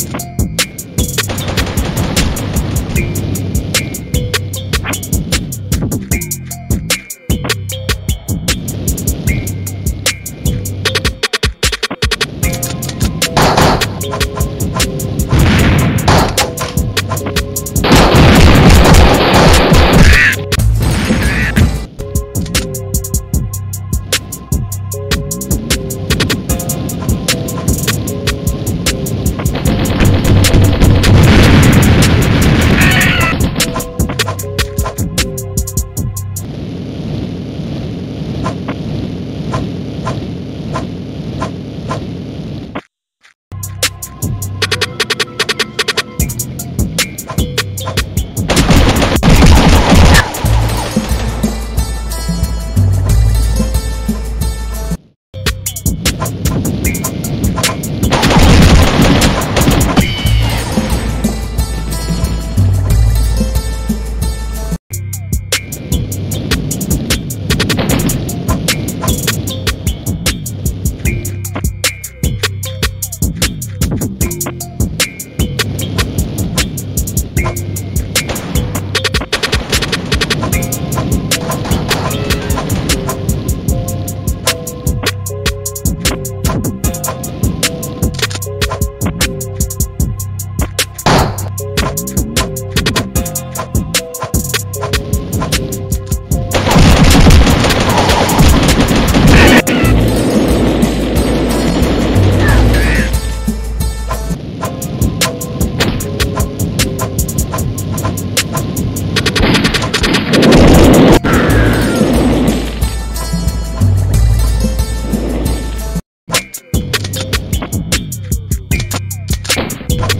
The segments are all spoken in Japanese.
you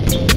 you